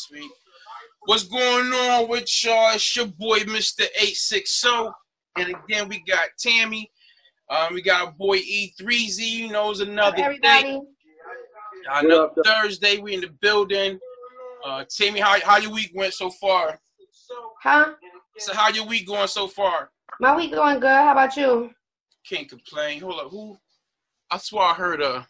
last week. What's going on with y'all? It's your boy, Mr. 860. And again, we got Tammy. Um, we got our boy E3Z, you know, it's another day. Everybody, Another What Thursday, we in the building. Uh, Tammy, how, how your week went so far? huh? So how your week going so far? My week going good. How about you? Can't complain. Hold up, who? I swear I heard a,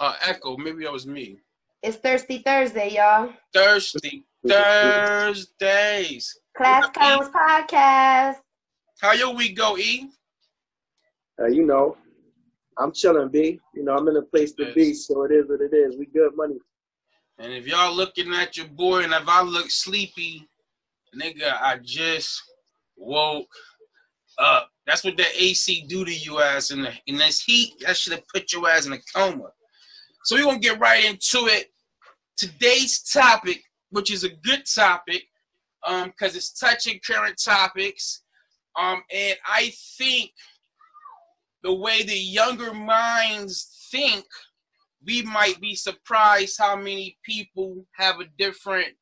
a echo. Maybe that was me. It's Thirsty Thursday, y'all. Thirsty Thursdays. Klass Klowns Podcast. How your week go, E? Uh, you know, I'm chilling, B. You know, I'm in a place to be, so it is what it is. We good money. And if y'all looking at your boy, and if I look sleepy, nigga, I just woke up. That's what that AC do to you ass in the in this heat. That should have put your ass in a coma. So we're gonna get right into it. Today's topic, which is a good topic, um, because it's touching current topics. Um, and I think the way the younger minds think we might be surprised how many people have a different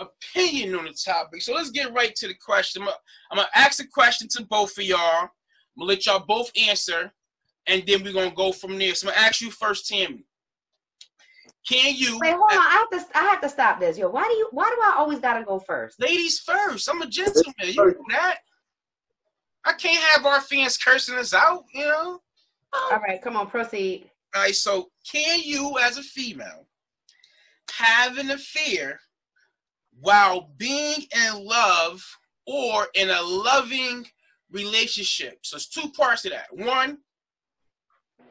opinion on the topic. So let's get right to the question. I'm gonna, I'm gonna ask a question to both of y'all. I'm gonna let y'all both answer, and then we're gonna go from there. So I'm gonna ask you first, Tammy. Can you, Wait, hold on. I have to. I have to stop this. Yo, why do you? Why do I always gotta go first? ladies first? I'm a gentleman. You know that. I can't have our fans cursing us out, you know. All right, come on, proceed. All right, so can you, as a female, have an affair while being in love or in a loving relationship? So it's two parts to that. One,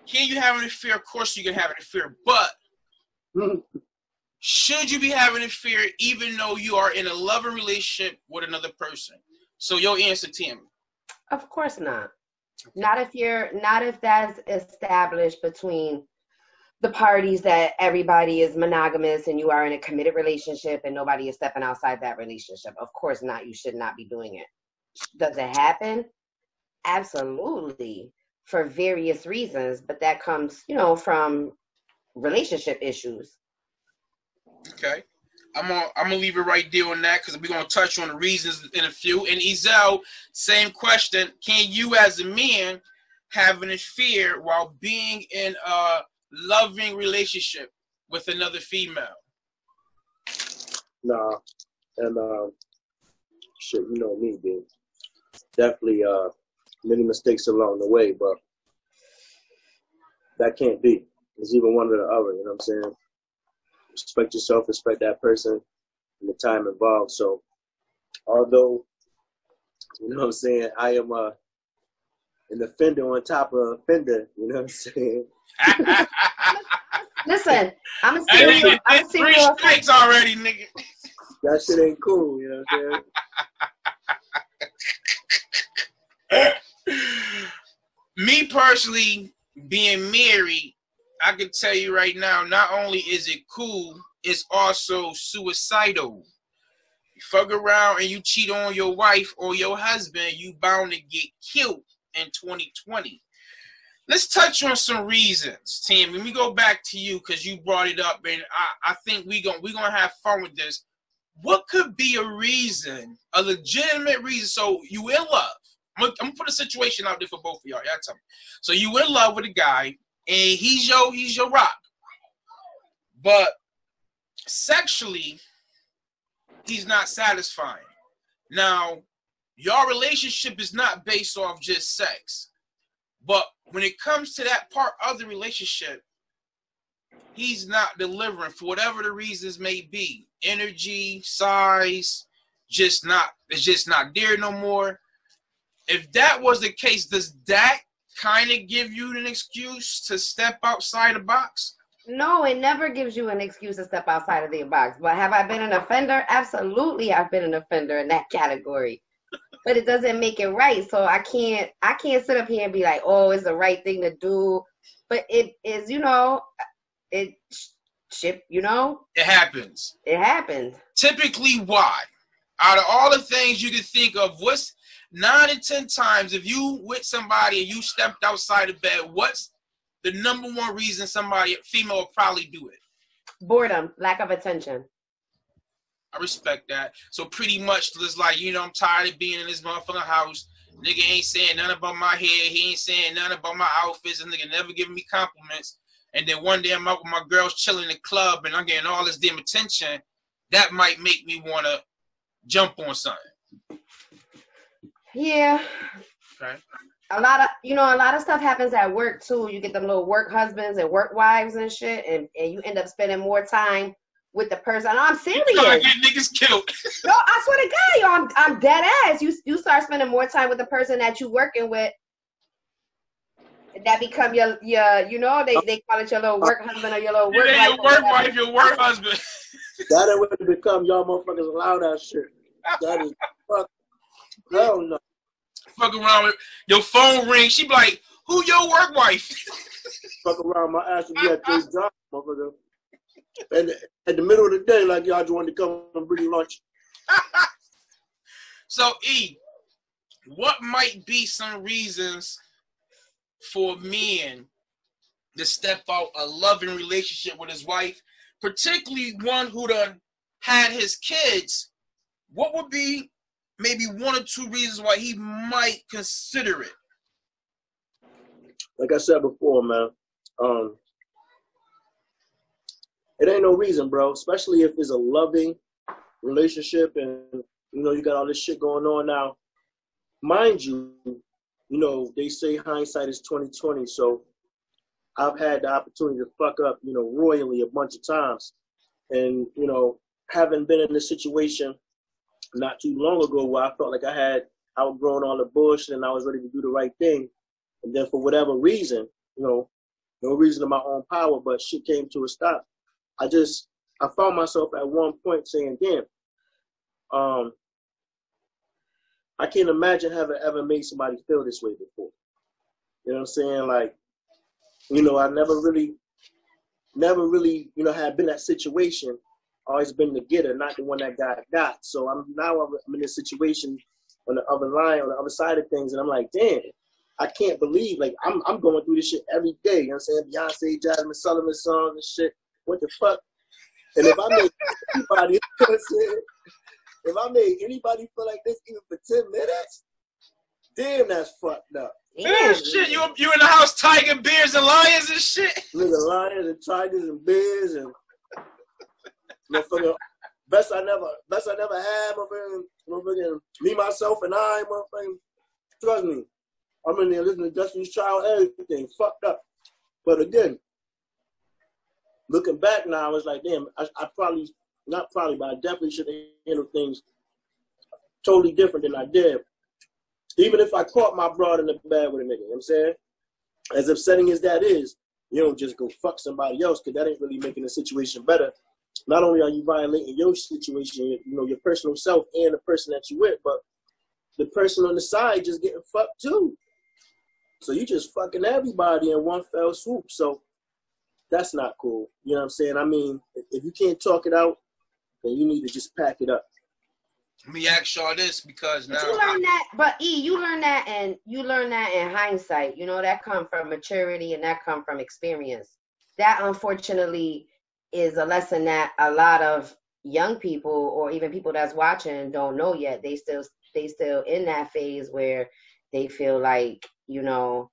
can you have an affair? Of course, you can have an affair, but should you be having a fear even though you are in a loving relationship with another person? So your answer, Tim. Of course not. Not if you're. Not if that's established between the parties that everybody is monogamous and you are in a committed relationship and nobody is stepping outside that relationship. Of course not. You should not be doing it. Does it happen? Absolutely, for various reasons, but that comes, you know, from relationship issues. Okay. I'm gonna I'm gonna leave it right there on that because we're gonna touch on the reasons in a few. And Ezel, same question. Can you as a man have an affair while being in a loving relationship with another female? Nah, and um, shit, you know me, dude. Definitely, uh, many mistakes along the way, but that can't be. It's either one or the other. You know what I'm saying? Respect yourself, respect that person, and the time involved. So, although, you know what I'm saying, I am uh, an offender on top of an offender. You know what I'm saying? Listen, I'm a That serial. I'm did a three serial. strikes already, nigga. That shit ain't cool. You know what I'm saying? Me personally, being married, I can tell you right now, not only is it cool, it's also suicidal. You fuck around and you cheat on your wife or your husband, you bound to get killed in 2020. Let's touch on some reasons, Tim. Let me go back to you because you brought it up, and I, I think we going we gonna have fun with this. What could be a reason, a legitimate reason? So you in love? I'm gonna, I'm gonna put a situation out there for both of y'all. Y'all tell me. So you in love with a guy, and he's your he's your rock, but sexually, he's not satisfying. Now, your relationship is not based off just sex, but when it comes to that part of the relationship, he's not delivering for whatever the reasons may be. Energy, size, just not it's just not there no more. If that was the case, does that kind of give you an excuse to step outside the box? No, it never gives you an excuse to step outside of the box. But have I been an offender? Absolutely, I've been an offender in that category. But it doesn't make it right. So I can't I can't sit up here and be like, oh, it's the right thing to do. But it is, you know, it ship, you know, It happens. it happens. Typically, why? out of all the things you could think of, what's nine and ten times if you with somebody and you stepped outside of bed, what's the number one reason somebody female will probably do it? Boredom, lack of attention. I respect that. So pretty much just like, you know, I'm tired of being in this motherfucking house. Nigga ain't saying nothing about my hair. He ain't saying nothing about my outfits. And nigga never giving me compliments. And then one day I'm out with my girls chilling in the club and I'm getting all this damn attention. That might make me want to jump on something. Yeah. Okay. A lot of you know, a lot of stuff happens at work too. You get them little work husbands and work wives and shit, and, and you end up spending more time with the person. I'm serious. You get niggas killed. No, I swear to God, yo, I'm I'm dead ass. You you start spending more time with the person that you working with. That become your your you know they, they call it your little work husband or your little work wife. your work whatever. wife, your work husband. That ain't what it become. Y'all motherfuckers allow that shit. That is fuck. Hell no. Fuck around with your phone ring. She be like, who your work wife? Fuck around my ass and be at this job, motherfucker. And at the middle of the day, like y'all just wanted to come and bring lunch. So E, what might be some reasons for men to step out a loving relationship with his wife, particularly one who done had his kids? What would be maybe one or two reasons why he might consider it? Like I said before, man. Um, it ain't no reason, bro. Especially if it's a loving relationship and you know you got all this shit going on now. Mind you, you know they say hindsight is twenty twenty. So I've had the opportunity to fuck up, you know, royally a bunch of times, and you know, having been in this situation not too long ago where I felt like I had outgrown all the bullshit and I was ready to do the right thing, and then for whatever reason, you know, no reason of my own power, but shit came to a stop. I just I found myself at one point saying, "Damn, um, I can't imagine having ever made somebody feel this way before." You know what I'm saying? Like, you know, I never really, never really, you know, had been that situation. Always been the getter, not the one that got got. So I'm now I'm I'm in this situation on the other line, on the other side of things, and I'm like, damn, I can't believe like I'm I'm going through this shit every day. You know what I'm saying? Beyonce, Jazmine Sullivan songs and shit. What the fuck? And if I made anybody, you know what I'm saying? If I made anybody feel like this even for 10 minutes, damn, that's fucked up. Yeah, shit, you you in the house tiger bears and lions and shit. Nigga, lions and tigers and bears and motherfucker. Best I never, best I never had, motherfucking, motherfucking, me, myself, and I, motherfucking. Trust me, I'm in there listening to Destiny's Child, everything fucked up. But again, looking back now, it's like, damn, I, I probably, not probably, but I definitely should have handled things totally different than I did. Even if I caught my broad in the bed with a nigga, you know what I'm saying? As upsetting as that is, you don't just go fuck somebody else because that ain't really making the situation better. Not only are you violating your situation, you know, your personal self and the person that you with, but the person on the side just getting fucked too. So you just fucking everybody in one fell swoop. So that's not cool. You know what I'm saying? I mean, if- if you can't talk it out, then you need to just pack it up. Let me ask y'all this because now But you learn that, but E, you learn that, and you learn that in hindsight. You know that come from maturity, and that come from experience. That unfortunately is a lesson that a lot of young people, or even people that's watching, don't know yet. They still, they still in that phase where they feel like you know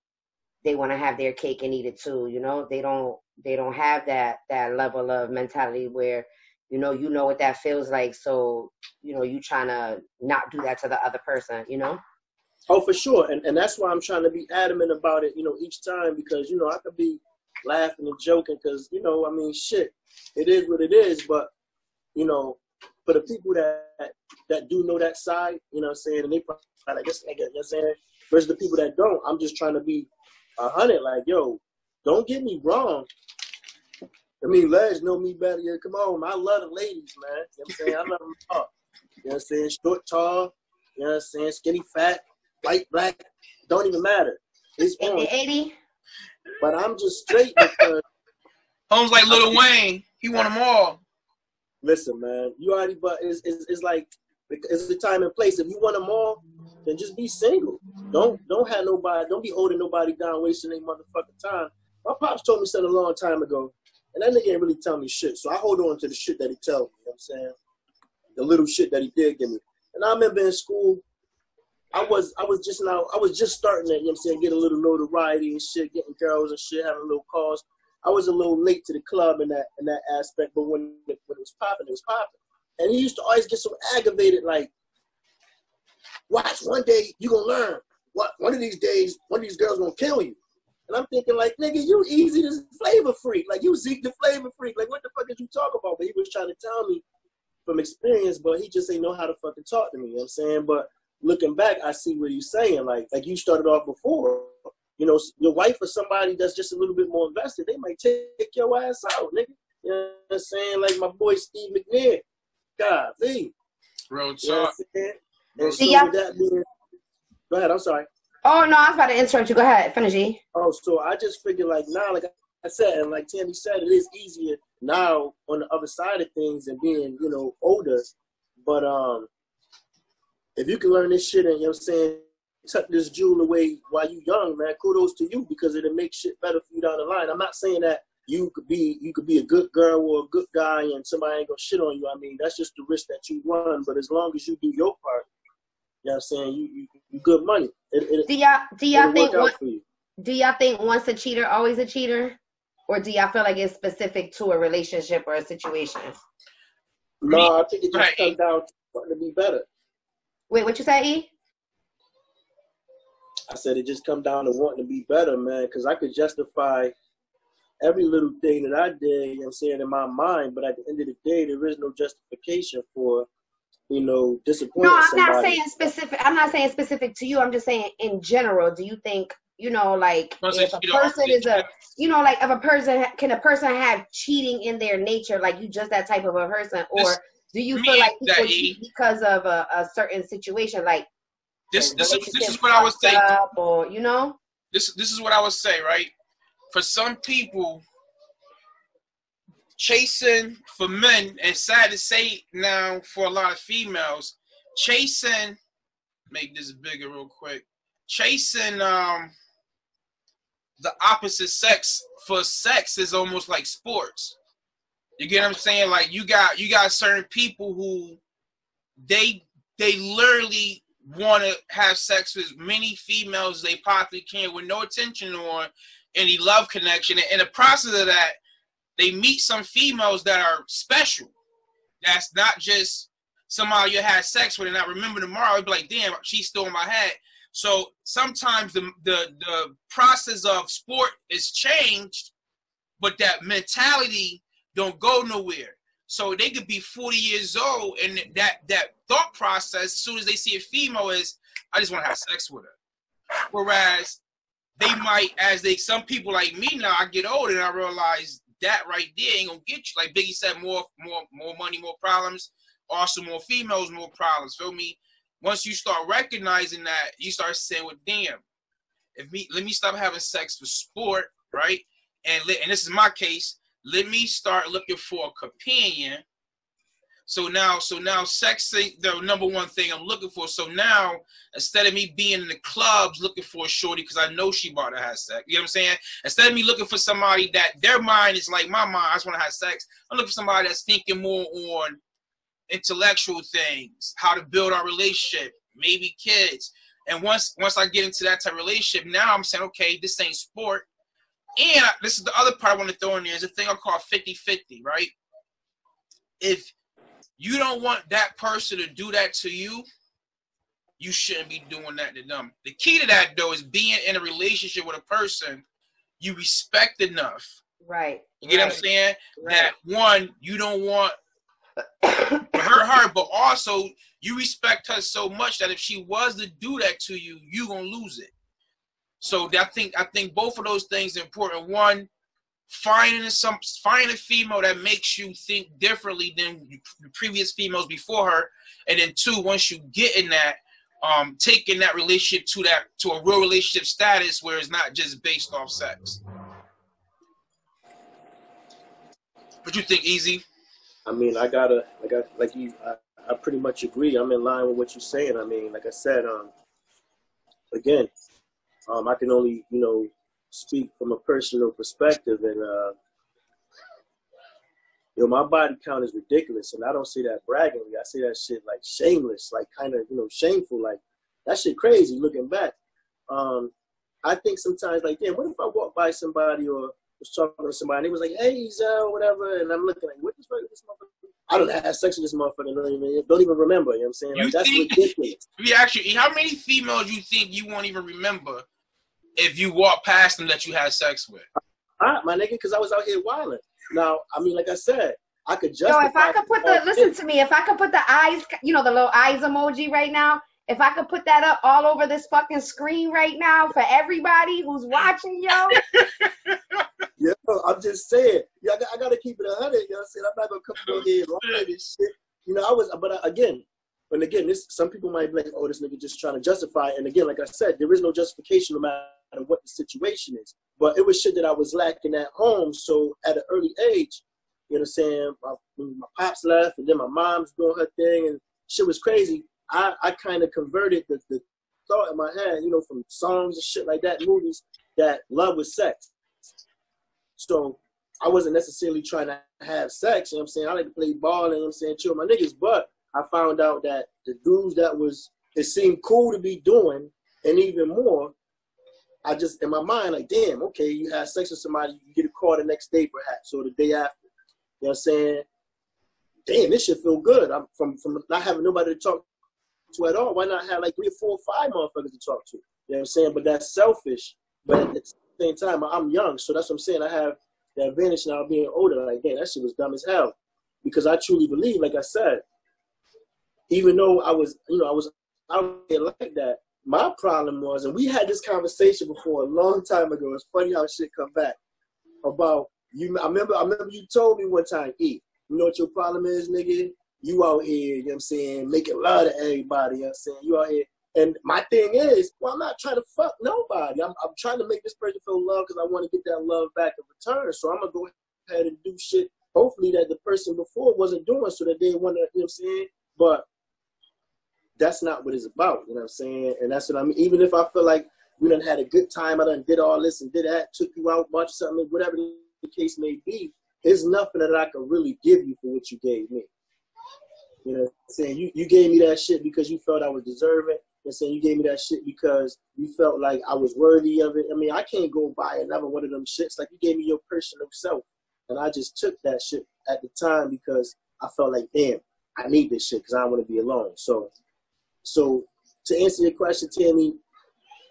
they want to have their cake and eat it too. You know, they don't, they don't have that that level of mentality where you know you know what that feels like so you know you trying to not do that to the other person you know Oh, for sure, and and that's why I'm trying to be adamant about it. You know, each time because you know I could be laughing and joking because you know I mean shit, it is what it is. But you know, for the people that that do know that side, you know, what I'm saying, and they probably like this nigga, you know what I'm saying, versus the people that don't. I'm just trying to be a hundred. Like, yo, don't get me wrong. I mean, ladies know me better. Yeah, come on, I love the ladies, man. You know what I'm saying? I love them all. You know what I'm saying? Short, tall, you know what I'm saying? Skinny, fat, white, black, don't even matter. It's in on. the 80 But I'm just straight because, Holmes like Lil Wayne. He want them all. listen, man, you already, but it's, it's, it's like, It's the time and place. If you want them all, then just be single. Don't don't have nobody. Don't be holding nobody down, wasting their motherfucking time. My pops told me something a long time ago, and that nigga ain't really tell me shit. So I hold on to the shit that he tell me. You know what I'm saying? The little shit that he did give me. And I remember in school, I was I was just now I was just starting to, you know I'm saying, get a little notoriety and shit, getting girls and shit, having a little cause. I was a little late to the club in that in that aspect, but when it, when it was popping, it was popping. And he used to always get so aggravated, like, watch, one day you gonna learn. What one of these days, one of these girls gonna kill you. And I'm thinking, like, nigga, you easy to flavor freak. Like you Zeke the flavor freak. Like what the fuck did you talk about? But he was trying to tell me from experience, but he just ain't know how to fucking talk to me. You know what I'm saying? But looking back, I see what you're saying. Like like you started off before. You know, your wife or somebody that's just a little bit more invested, they might take your ass out, nigga. You know what I'm saying? Like my boy Steve McNair. God, see. Real You know what talk. I'm saying? So that being, go ahead. I'm sorry. Oh no, I was about to interrupt you. Go ahead, finish. E. Oh, so I just figured like now, like I said, and like Tammy said, it is easier now on the other side of things and being, you know, older. But um, if you can learn this shit and you know what I'm saying, tuck this jewel away while you young, man, kudos to you because it'll make shit better for you down the line. I'm not saying that you could be you could be a good girl or a good guy and somebody ain't gonna shit on you. I mean, that's just the risk that you run. But as long as you do your part, you know what I'm saying, you you, you good money. It, it, Do y'all do y'all think one, for you. do y'all think once a cheater always a cheater, or do y'all feel like it's specific to a relationship or a situation? No, I think it just Right. comes down to wanting to be better. Wait, what you say, E? I said it just come down to wanting to be better, man, because I could justify every little thing that I did, you know what I'm saying, in my mind, but at the end of the day, there is no justification for, you know, disappointing No, I'm somebody. not saying specific. I'm not saying specific to you. I'm just saying in general. Do you think you know, like if a a person is a, you know, like if a person can a person have cheating in their nature, like you just that type of a person, or This- do you me feel like people cheat because of a, a certain situation, like This this is this is what I was fucked saying. or you know? this this is what I would say, right? For some people, chasing for men, and sad to say now for a lot of females, chasing make this bigger real quick. Chasing um the opposite sex for sex is almost like sports. You get what I'm saying? Like you got you got certain people who they they literally want to have sex with as many females as they possibly can with no attention on any love connection. And in the process of that, they meet some females that are special. That's not just somehow you had sex with and I remember tomorrow. It'd be like, damn, she's still in my head. So sometimes the the the process of sport is changed, but that mentality don't go nowhere. So they could be 40 years old, and that that thought process, as soon as they see a female, is I just want to have sex with her. Whereas they might, as they some people like me now, I get older and I realize that right there ain't gonna get you. Like Biggie said, more more more money, more problems. Also, more females, more problems. Feel me? Once you start recognizing that, you start saying, "Well, damn, if me let me stop having sex for sport, right? And and this is my case. Let me start looking for a companion. So now, so now, sex the number one thing I'm looking for. So now, instead of me being in the clubs looking for a shorty because I know she about to have sex, you know what I'm saying? Instead of me looking for somebody that their mind is like my mind, I just want to have sex. I'm looking for somebody that's thinking more on intellectual things, how to build our relationship, maybe kids. And once once I get into that type of relationship, now I'm saying, okay, this ain't sport. And this is the other part I want to throw in there is a thing I call 50-50, right? If you don't want that person to do that to you, you shouldn't be doing that to them. The key to that though is being in a relationship with a person you respect enough. Right. You get what I'm saying? Right. That one, you don't want hurt her, but also you respect her so much that if she was to do that to you, you gonna lose it. So I think I think both of those things are important. One, finding some finding a female that makes you think differently than the previous females before her, and then two, once you get in that, um, taking that relationship to that to a real relationship status where it's not just based off sex. What you think, Easy? I mean, I gotta, I got, like you, I, I pretty much agree. I'm in line with what you're saying. I mean, like I said, um, again, um, I can only you know speak from a personal perspective, and uh, you know, my body count is ridiculous, and I don't say that braggingly. I say that shit like shameless, like kind of you know shameful, like that shit crazy. Looking back, um, I think sometimes like, damn, what if I walk by somebody or was talking to somebody and it was like, hey, Zell, whatever, and I'm looking like, what fuck this motherfucker? I don't have sex with this motherfucker. Don't even, don't even remember. You know what I'm saying? Like, You that's think- ridiculous. We actually, how many females you think you won't even remember if you walk past them that you had sex with? All right, my nigga, because I was out here wilding. Now, I mean, like I said, I could Yo, justify. if I could put the listen to me, if I could put the eyes, you know, the little eyes emoji right now. If I could put that up all over this fucking screen right now for everybody who's watching, yo. Yeah, I'm just saying. Yeah, I, got, I gotta keep it a hundred. You know what I'm saying? I'm not gonna come on here lie and shit. You know, I was, but uh, again, and again, this some people might be like, oh, this nigga just trying to justify. And again, like I said, there is no justification no matter what the situation is. But it was shit that I was lacking at home. So at an early age, you know what I'm saying? My, my pops left, and then my mom's doing her thing, and shit was crazy. I, I kind of converted the, the thought in my head, you know, from songs and shit like that, movies, that love was sex. So I wasn't necessarily trying to have sex, you know what I'm saying? I like to play ball, you know what I'm saying, chill my niggas. But I found out that the dudes that was, it seemed cool to be doing, and even more, I just, in my mind, like, damn, okay, you have sex with somebody, you get a call the next day perhaps, or the day after. You know what I'm saying? Damn, this should feel good. I'm from, from not having nobody to talk to at all. Why not have like three or four or five motherfuckers to talk to? You know what I'm saying? But that's selfish. But the same time, I'm young, so that's what I'm saying. I have the advantage now of being older. Like, damn, that shit was dumb as hell. Because I truly believe, like I said, even though I was, you know, I was out there like that, my problem was, and we had this conversation before a long time ago. It's funny how shit come back about you. I remember, I remember you told me one time, E, you know what your problem is, nigga? You out here, you know what I'm saying, making love to everybody, you know what I'm saying? You out here. And my thing is, well, I'm not trying to fuck nobody. I'm, I'm trying to make this person feel love because I want to get that love back in return. So I'm going to go ahead and do shit, hopefully, that the person before wasn't doing so that they want to, you know what I'm saying? But that's not what it's about, you know what I'm saying? And that's what I mean. Even if I feel like we done had a good time, I done did all this and did that, took you out, bought you something, whatever the case may be, there's nothing that I can really give you for what you gave me. You know what I'm saying? You, you gave me that shit because you felt I was deserving. And saying you gave me that shit because you felt like I was worthy of it. I mean, I can't go buy another one of them shits. Like you gave me your personal self. And I just took that shit at the time because I felt like, damn, I need this shit because I want to be alone. So, so to answer your question, Tammy,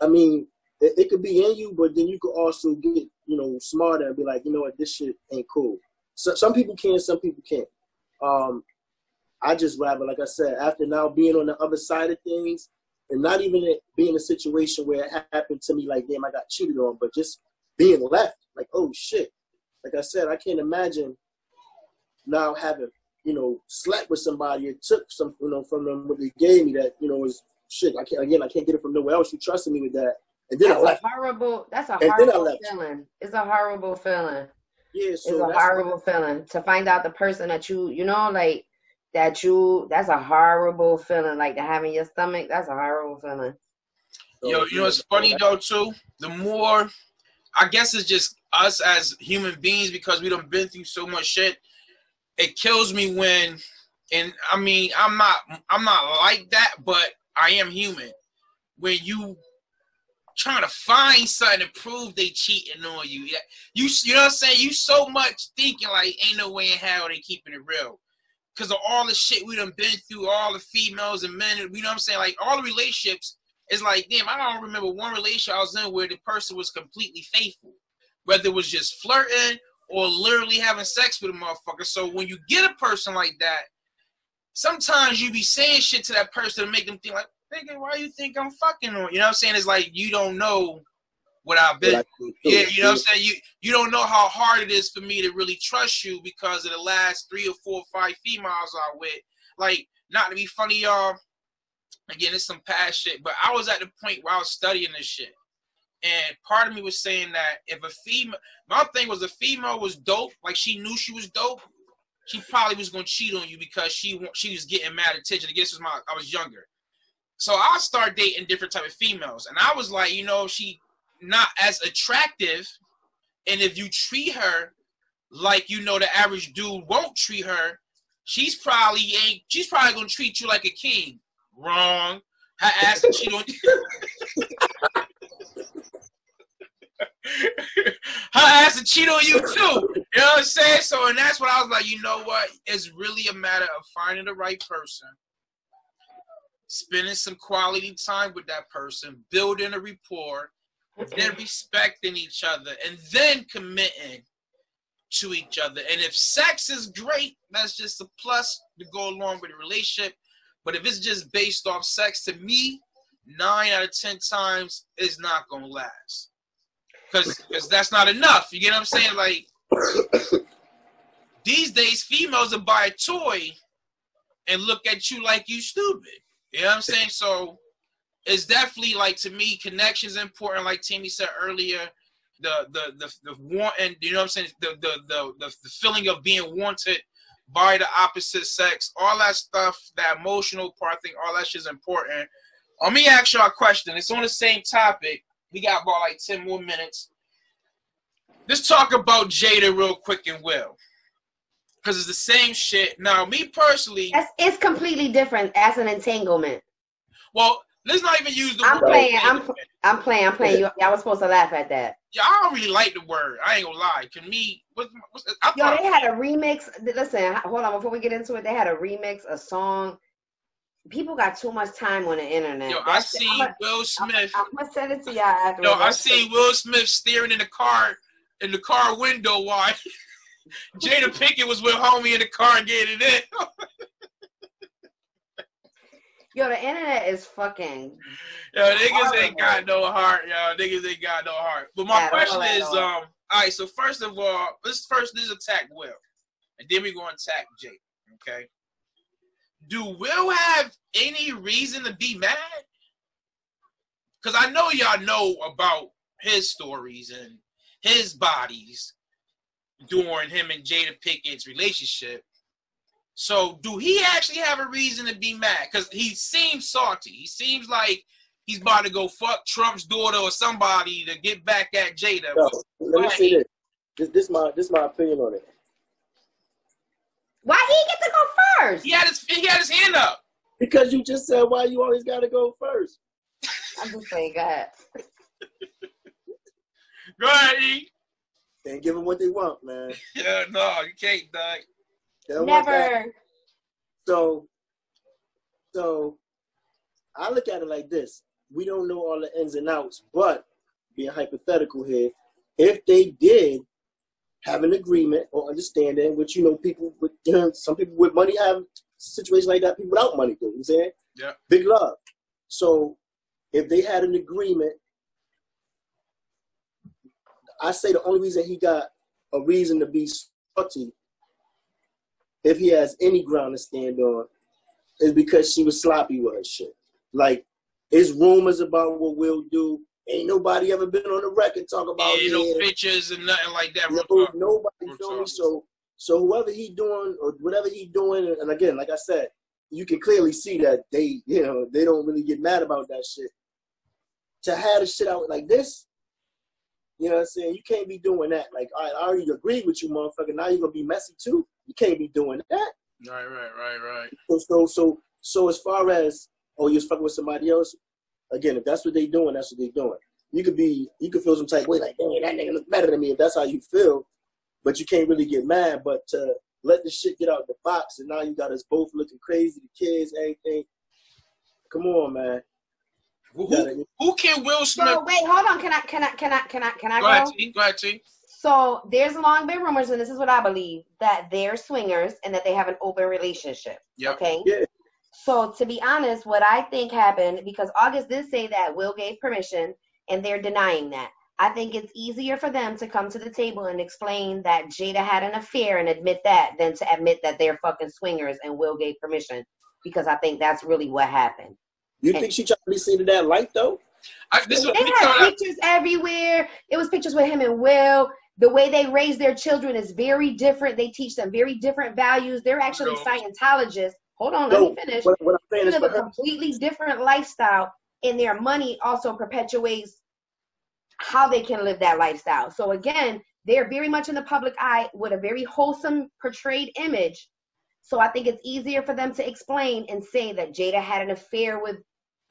I mean, it, it could be in you, but then you could also get, you know, smarter and be like, you know what, this shit ain't cool. So some people can, some people can't. Um, I just rather, like I said, after now being on the other side of things, and not even it being a situation where it happened to me, like damn, I got cheated on, but just being left, like oh shit. Like I said, I can't imagine now having, you know, slept with somebody and took some, you know, from them what they gave me that, you know, was shit. I can't again, I can't get it from nowhere else. You trusted me with that, and then I That's a left. horrible. That's a And horrible feeling. It's a horrible feeling. Yeah, It's a horrible feeling to find out the person that you, you know, like that you. That's a horrible feeling. Like to have in your stomach. That's a horrible feeling. so, Yo, you know what's funny though too? The more, I guess it's just us as human beings because we don't been through so much shit. It kills me when, and I mean, I'm not, I'm not like that, but I am human. When you trying to find something to prove they cheating on you, Yeah, you, you know what I'm saying? You so much thinking like, ain't no way in hell they keeping it real. Because of all the shit we done been through, all the females and men, you know what I'm saying? Like all the relationships, it's like, damn, I don't remember one relationship I was in where the person was completely faithful. Whether it was just flirting or literally having sex with a motherfucker. So when you get a person like that, sometimes you be saying shit to that person to make them think like, nigga, why you think I'm fucking on? You know what I'm saying? It's like you don't know what I've been yeah, you know what I'm saying? You you don't know how hard it is for me to really trust you because of the last three or four or five females I with. Like, not to be funny, y'all. Again, it's some past shit, but I was at the point where I was studying this shit. And part of me was saying that if a female, my thing was a female was dope, like she knew she was dope, she probably was gonna cheat on you because she she was getting mad attention. I guess it was my I was younger, so I start dating different type of females, and I was like, you know, she not as attractive, and if you treat her like you know the average dude won't treat her, she's probably ain't she's probably gonna treat you like a king. Wrong. Her ass she don't her ass to cheat on you too. You know what I'm saying? So, and that's what I was like, you know what? It's really a matter of finding the right person, spending some quality time with that person, building a rapport, then respecting each other, and then committing to each other. And if sex is great, that's just a plus to go along with a relationship. But if it's just based off sex, to me, nine out of ten times is not gonna last. Cause, Cause that's not enough. You get what I'm saying? Like these days, females will buy a toy and look at you like you stupid. You know what I'm saying? So it's definitely like to me, connections important. Like Timmy said earlier, the the the the want and you know what I'm saying, the the the the, the feeling of being wanted by the opposite sex, all that stuff, that emotional part, I think all that shit's important. Let me ask y'all a question. It's on the same topic. We got about like 10 more minutes. Let's talk about Jada real quick and Will. Because it's the same shit. Now, me personally, It's, it's completely different as an entanglement. well, let's not even use the I'm word. playing. I'm. I'm playing. I'm playing. You, y'all was supposed to laugh at that. Yeah, I don't really like the word. I ain't gonna lie. Can me, what, what's, I Yo, they had a remix. Listen, hold on. Before we get into it, they had a remix, a song. People got too much time on the internet. yo, I That's- I'm gonna- Will Smith. I'm gonna send it to y'all after. Yo, I see Will Smith staring in the car in the car window while Jada Pinkett was with homie in the car getting it in. Yo, the internet is fucking. Yo, niggas ain't got no heart, yo. Niggas ain't got no heart. But my all, question is, all. um, all right. So first of all, let's first let's attack Will, and then we gonna attack Jake. Okay. Do Will have any reason to be mad? Because I know y'all know about his stories and his bodies during him and Jada Pinkett's relationship. So, do he actually have a reason to be mad? Because he seems salty. He seems like he's about to go fuck Trump's daughter or somebody to get back at Jada. Yo, let me see this. This this my this my opinion on it. Why he get to go first? He had his he had his hand up. Because you just said why you always gotta go first. I'm just saying, go ahead. Go ahead, E. And give them what they want, man. Yeah, no, you can't, Doug. They don't want that. Never. So, so I look at it like this: we don't know all the ins and outs, but being hypothetical here, if they did have an agreement or understanding, which you know, people with you know, some people with money have situations like that. People without money do. You know what I'm saying? Yeah. Big love. So, if they had an agreement, I say the only reason he got a reason to be salty if he has any ground to stand on, is because she was sloppy with her shit. Like, it's rumors about what Will do. Ain't nobody ever been on the record talk about Yeah, no pictures and nothing like that. No, Real nobody feel me. So, so whoever he doing or whatever he doing, and again, like I said, you can clearly see that they, you know, they don't really get mad about that shit. To have the shit out like this, you know what I'm saying? You can't be doing that. Like, all right, I already agree with you, motherfucker. Now you're gonna be messy too. You can't be doing that. Right, right, right, right. So, so, so, so as far as oh, you're fucking with somebody else, again, if that's what they doing, that's what they doing. You could be, you could feel some type of way, like, dang, that nigga look better than me. If that's how you feel, but you can't really get mad. But to let the shit get out the box, and now you got us both looking crazy, the kids, everything. Come on, man. Who, who, gotta- who can Will Smith? So wait, hold on. Can I? Can I? Can I? Can I? Can I Go ahead, go? T. Go ahead, T. So there's long been rumors, and this is what I believe that they're swingers and that they have an open relationship. Yep. Okay. Yeah. So to be honest, what I think happened because August did say that Will gave permission, and they're denying that. I think it's easier for them to come to the table and explain that Jada had an affair and admit that than to admit that they're fucking swingers and Will gave permission because I think that's really what happened. You think she trying to be seen in that light though? I, this They we had call that. pictures everywhere. It was pictures with him and Will. The way they raise their children is very different. They teach them very different values. They're actually Scientologists. Hold on, let me finish. what, what I'm saying They is a completely different lifestyle, and their money also perpetuates how they can live that lifestyle. So again, they're very much in the public eye with a very wholesome portrayed image. So I think it's easier for them to explain and say that Jada had an affair with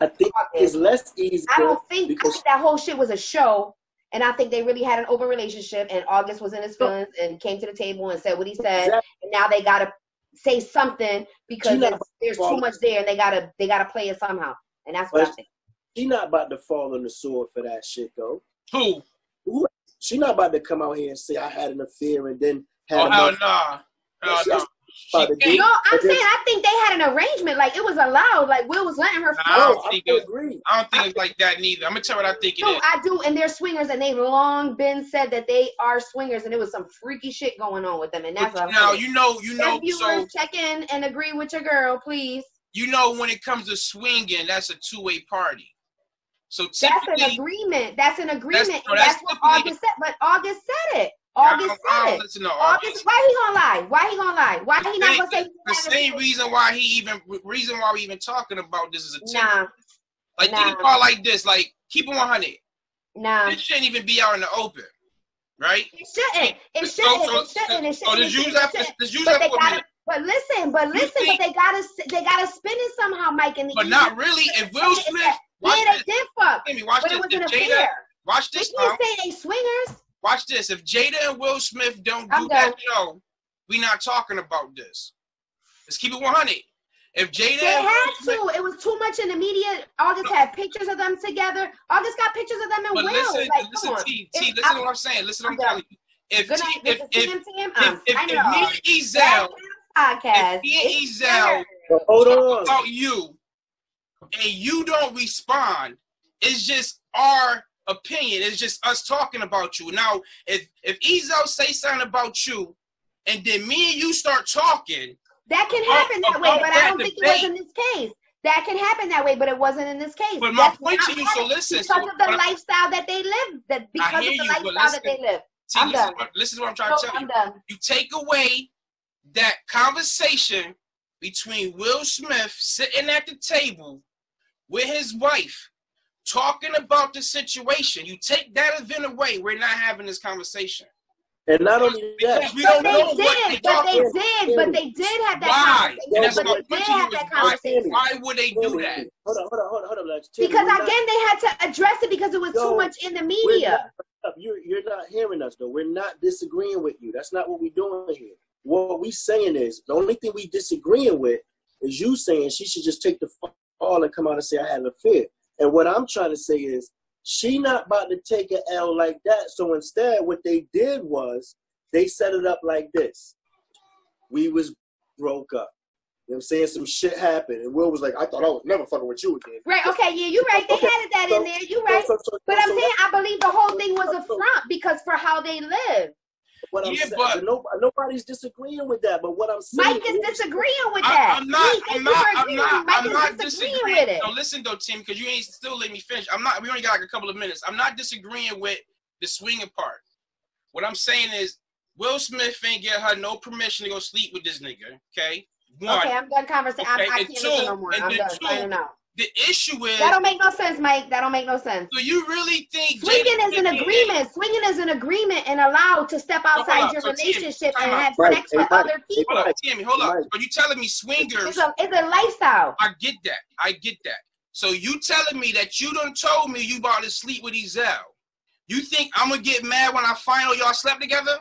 I think it's less easy. I don't think, I think that whole shit was a show. And I think they really had an open relationship. And August was in his feelings and came to the table and said what he said. Exactly. And now they gotta say something because there's, there's too much there, and they gotta they gotta play it somehow. And that's what I But- think. she not about to fall on the sword for that shit though. Who? Who? She not about to come out here and say I had an affair and then had Oh a hell month- nah. Hell She- nah. About to She do- No, I'm But saying then- I think they had an arrangement. Like it was allowed. Like Will was letting her. Nah. I don't I think don't it- agree. I don't think it's like that neither. I'm gonna tell you what I think it No. I do, and they're swingers, and they've long been said that they are swingers, and it was some freaky shit going on with them, and that's But what now I'm you know, you know, viewers so check in and agree with your girl, please. you know when it comes to swinging, that's a two-way party. So That's an agreement. That's an agreement, no, and that's that's what August said. But August said it. August don't listen to August, August. why he gonna lie? Why he gonna lie? Why The he not gonna say the, the same reason why he even reason why we even talking about this is a tip. Nah, like nah. think about like this, like keep it 100. nah. This shouldn't even be out in the open, right? It shouldn't. It shouldn't. so- It shouldn't. It So shouldn't. It shouldn't. It shouldn't. Use But that they for a gotta. minute. But listen. But listen. But they gotta. They gotta spin it somehow, Mike. And But not really. If Will Smith, watch yeah, they this. did fuck. Watch this. it was an If Jada, watch this now. can't say they swingers. Watch this. If Jada and Will Smith don't I'm do that show, we not talking about this. Let's keep it 100. If Jada They and Will had Smith, to. It was too much in the media. August had pictures of them together. August got pictures of them and but Will. listen, like, listen, come. T, It's- T, listen I- to what I'm saying. Listen to what I'm I'm telling you. If Good T, night. if This if is if, TM. if, I'm if, signing me off. and Ezel, podcast. if me and It's Ezel But hold talk on. about you and you don't respond, it's just our opinion. It's just us talking about you. Now, if if Ezel say something about you, and then me and you start talking, That can About- happen that way, about but I don't think it was in this case. That can happen that way, but it wasn't in this case. But my That's point to you, so listen, because so of the what I- lifestyle that they live. That because of the you, lifestyle that they listen. live. See, I'm listen, done. what- listen to what I'm trying No, to tell I'm you. done. You take away that conversation between Will Smith sitting at the table with his wife, talking about the situation. You take that event away, we're not having this conversation. And not only Because that, we But don't they know what they did. But they about. did. But they did have that Why? conversation. And but they did have that why, conversation. why why, would they do that? Hold on, hold on, hold on, hold on. Lex. Timmy, Because we're not- again, they had to address it because it was Yo, too much in the media. not- You're, you're not hearing us though. We're not disagreeing with you. That's not what we're doing here. What we saying is the only thing we disagreeing with is you saying she should just take the fall and come out and say I had an affair. And what I'm trying to say is she not about to take an L like that. So instead, what they did was they set it up like this. We was broke up. You know what I'm saying? Some shit happened. And Will was like, I thought I was never fucking with you again. Right? Okay. Yeah, you're right. They Okay, had that so- in there. You're right. So- so- But I'm saying I believe the whole thing was a front because for how they live. What I'm Yeah, saying, but- no, nobody's disagreeing with that. But what I'm saying, Mike is disagreeing with that. I'm not. Me, I'm not. I'm not. Mike I'm is not disagreeing disagreeing. with it. No, listen though, Tim, because you ain't still let me finish. I'm not. We only got like a couple of minutes. I'm not disagreeing with the swinging part. What I'm saying is, Will Smith ain't get her no permission to go sleep with this nigga. Okay. One. Okay, I'm done conversing. Okay, I, I can't two- listen no more. and I'm then done. two- Signing out. The issue is, That don't make no sense, Mike. That don't make no sense. do you really think Swinging Jada is an Pinkett- agreement. Swinging is an agreement and allowed to step outside up. your So, relationship time and have Right. sex Hey, with Mike. other Hey, people. Hold up, Timmy. Hold up. Right. Are you telling me swingers? It's a, it's a lifestyle. I get that. I get that. So you telling me that you done told me you about to sleep with Ezel. You think I'm gonna get mad when I find out y'all slept together?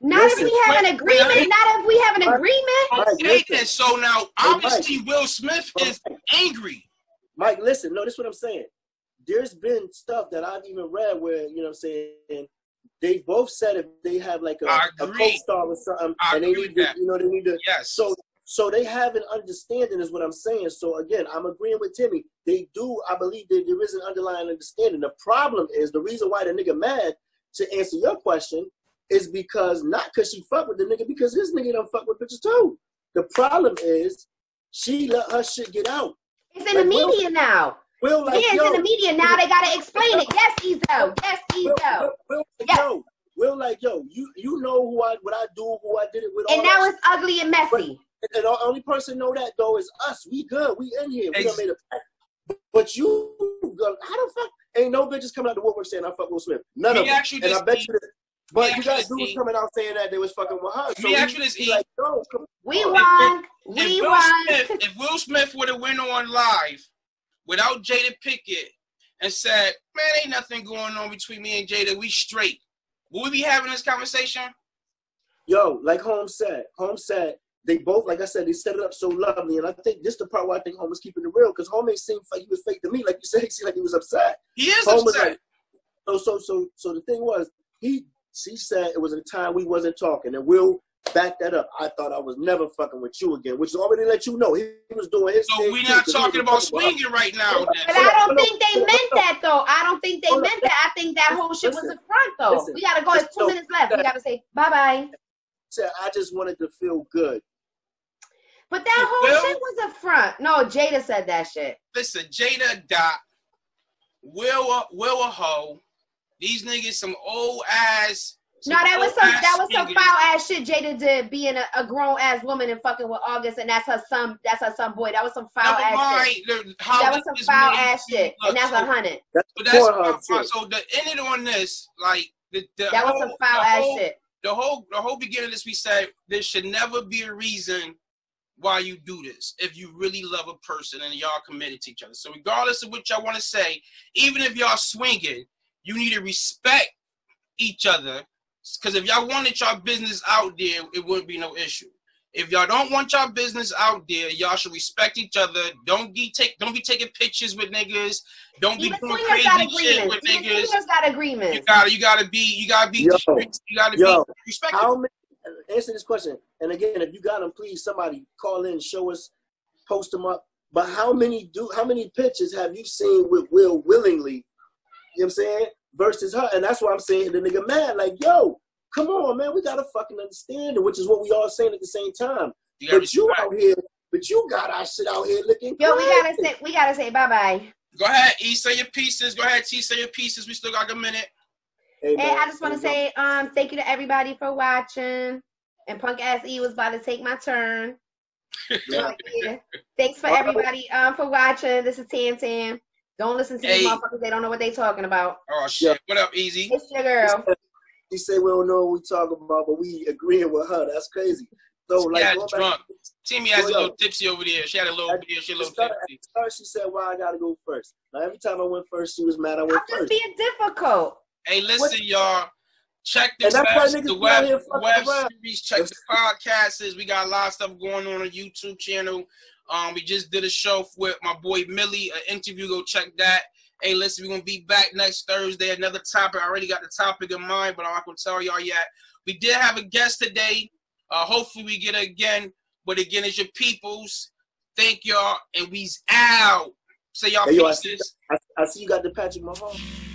Not Listen, if we have an agreement. Mike. Not if we have an Mike. agreement. Mike, Okay, listen. then. So now, Hey, obviously, Will Smith Mike. is angry. Mike, listen, no, this is what I'm saying. There's been stuff that I've even read where, you know what I'm saying, they both said if they have like a, agree. co-star or something I and they need to, that. you know, they need to Yes. so so they have an understanding is what I'm saying. So again, I'm agreeing with Timmy. They do, I believe that there is an underlying understanding. The problem is the reason why the nigga mad, to answer your question, is because not because she fuck with the nigga, because this nigga don't fuck with bitches too. The problem is she let her shit get out. It's in the Like, Will- media now. Will like Man's yo, in the media now. They gotta explain it. Yes, Ezo. Yes, Will, Ezo. Will, Will, like, Yes. yo, Will like yo, you you know who I what I do, who I did it with. And all now that it's ugly and messy. shit. and the only person know that though is us. We good. We in here. We done made a pact. But you, go, how the fuck? Ain't no bitches coming out the woodwork saying I fuck Will Smith. None Me of them. ask you And I bet you that. But you you got this, dudes coming out saying that they was fucking with her. So Me we ask you E. Like, yo, come We won. If We Will won. Smith, if Will Smith would have went on live without Jada Pinkett and said, "Man, ain't nothing going on between me and Jada. We straight." would we be having this conversation? Yo, like Holmes said, Holmes said they both, like I said, they set it up so lovely, and I think this is the part where I think Holmes was keeping it real because Holmes ain't seem like he was fake to me. Like you said, he seemed like he was upset. He is Holmes was upset. like, so so so so the thing was, he she said it was a time we wasn't talking, and we'll back that up. I thought I was never fucking with you again, which already let you know he, he was doing his so thing. we're too, not 'cause he talking about fucking with her. swinging right now. But Then. I don't think they meant that though. I don't think they Hold on. meant that. I think that whole shit was a front though. Listen. We gotta go. It's two Listen. minutes left. We gotta say bye bye. Said, I just wanted to feel good. But that whole Will? shit was a front. No, Jada said that shit. Listen, Jada Dot, Will a- Will a hoe. These niggas some old ass. No, that was some old-ass that was some niggas. foul ass shit Jada did being a, a grown ass woman and fucking with August and that's her son that's her son boy. That was some foul Never ass mind shit. the- how That was some foul made ass you shit. look. And that's So- a hundred. That's But that's Pornhub my- shit. so the ending on this, like the, the That was whole, some foul the ass whole, shit. The whole the whole beginning of this, we said there should never be a reason why you do this if you really love a person and y'all committed to each other. So regardless of what y'all want to say, even if y'all swinging, you need to respect each other. Because if y'all wanted y'all business out there, it wouldn't be no issue. If y'all don't want y'all business out there, y'all should respect each other. Don't be take don't be taking pictures with niggas. Don't be Even doing crazy shit with Even niggas. swingers got You gotta you gotta be you gotta be Yo. You gotta Yo. be respectful. How many? Answer this question. And again, if you got them, please somebody call in, show us, post them up. But how many do? How many pictures have you seen with Will willingly? You know what I'm saying? Versus her, and that's why I'm saying the nigga mad. Like, yo, come on, man, we gotta fucking understand it, which is what we all saying at the same time. You But you out here, but you got our shit out here looking. Yo, we gotta crazy. say we gotta say bye bye. Go ahead, E, say your pieces. Go ahead, T, say your pieces. We still got a minute. Hey, And man, I just want to say um thank you to everybody for watching. And Punk Ass E was about to take my turn. Yeah. Yeah. Thanks for everybody um for watching. This is Tam Tam. Don't listen to these motherfuckers. They don't know what they talking about. Oh shit. What up, Easy? It's your girl. She say we don't know what we talking about, but we agreeing with her. That's crazy. So She like, had drunk. Timmy has a Yo, yo. little tipsy over there. She had a little At- beer. She a At little start, tipsy. the start, she said, "Why I gotta go first? Now every time I went first, she was mad. I went I'm went just being difficult. Hey, listen, y'all. Check the And web, the web, here the fucking web series. Check the podcasts. We got a lot of stuff going on on YouTube channel. Um, we just did a show with my boy Millie, an interview. Go check that. Hey, listen, we're gonna be back next Thursday. Another topic. I already got the topic in mind, but I'm not gonna tell y'all yet. We did have a guest today. Uh, hopefully we get it again. But again, it's your peoples. Thank y'all, and we's out. Say y'all Hey, yo, I see. I, I see you got the Patrick Mahomes.